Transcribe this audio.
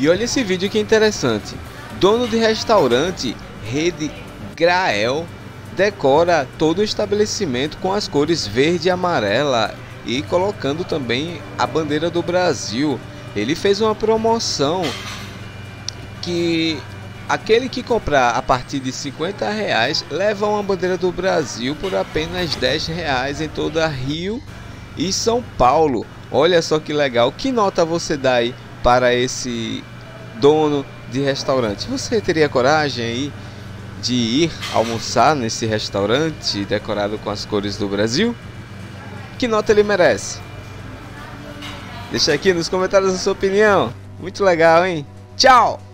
E olha esse vídeo que interessante. Dono de restaurante, rede Grael, decora todo o estabelecimento com as cores verde e amarela e colocando também a bandeira do Brasil. Ele fez uma promoção que aquele que comprar a partir de 50 reais leva uma bandeira do Brasil por apenas 10 reais em toda Rio e São Paulo. Olha só que legal. Que nota você dá aí para esse dono de restaurante? Você teria coragem aí de ir almoçar nesse restaurante decorado com as cores do Brasil? Que nota ele merece? Deixa aqui nos comentários a sua opinião. Muito legal, hein? Tchau!